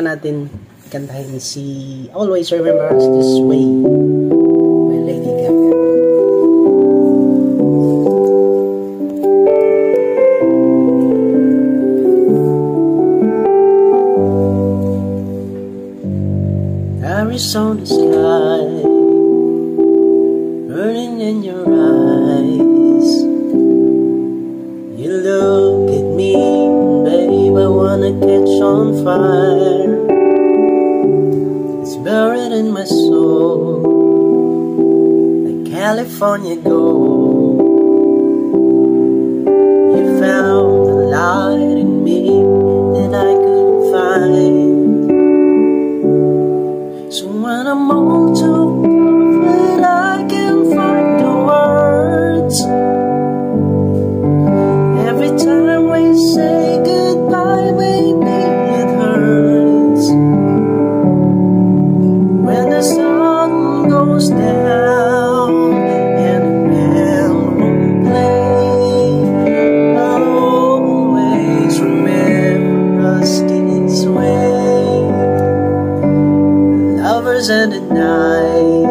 natin kantahin si Always Remember Us This Way by Lady Gaga. Arizona sky burning in your eyes. You look wanna catch on fire. It's buried in my soul, like California gold. You found the light in me that I couldn't find. So when I'm lovers in night.